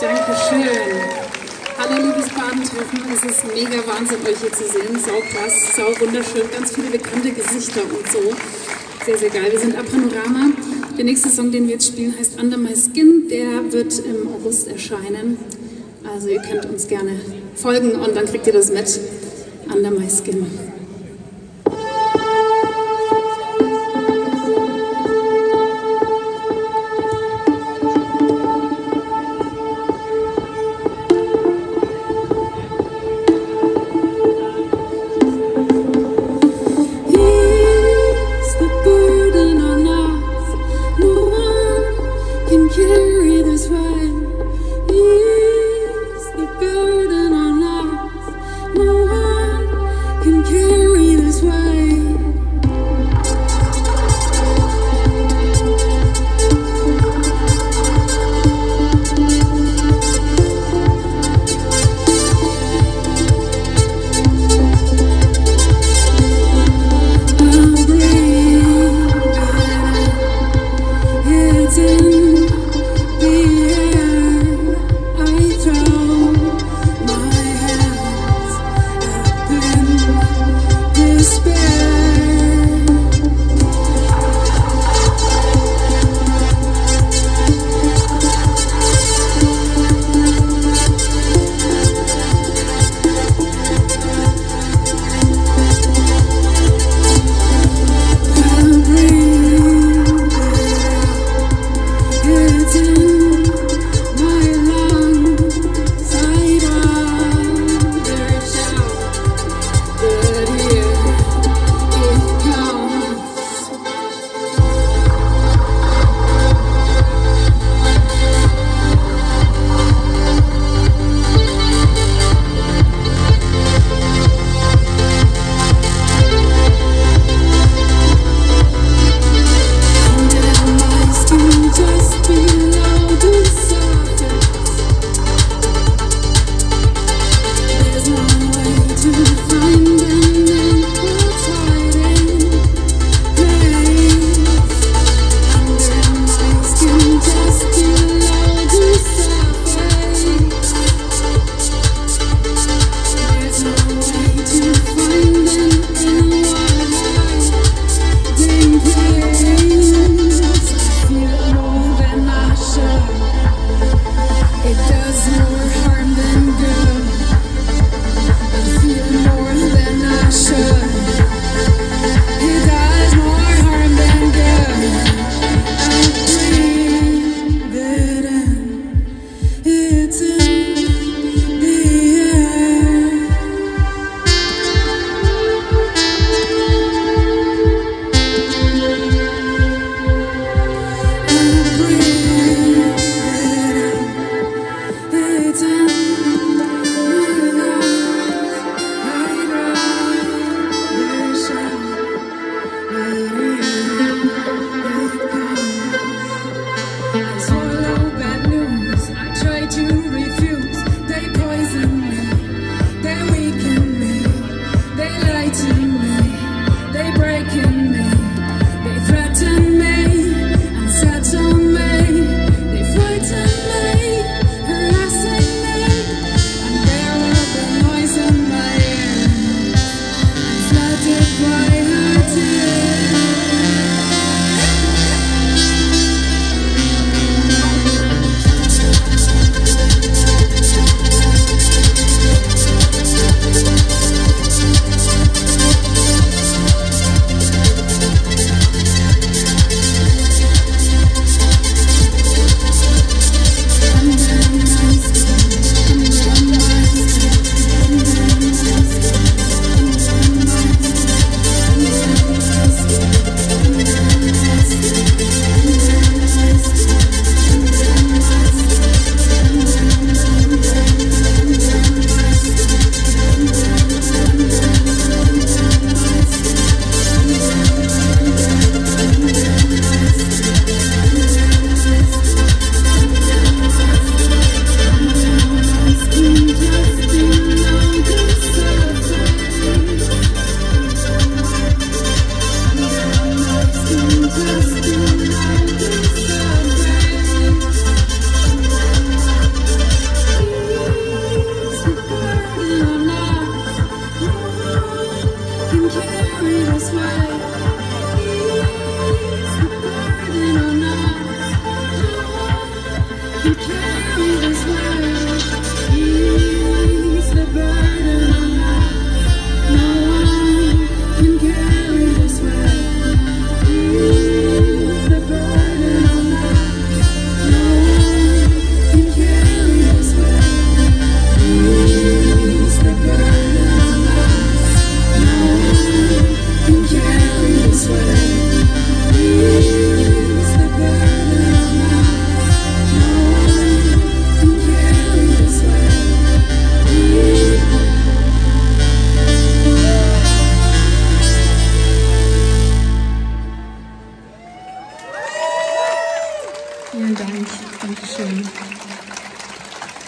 Dankeschön. Hallo liebes Badentreffen, es ist mega Wahnsinn, euch hier zu sehen. Sau krass, sau wunderschön, ganz viele bekannte Gesichter und so. Sehr, sehr geil. Wir sind ab Panorama. Der nächste Song, den wir jetzt spielen, heißt Under My Skin. Der wird im August erscheinen. Also ihr könnt uns gerne folgen und dann kriegt ihr das mit. Under My Skin. to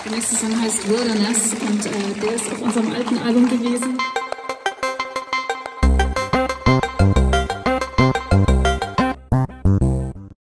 der nächste Song heißt Wilderness und äh, der ist auf unserem alten Album gewesen.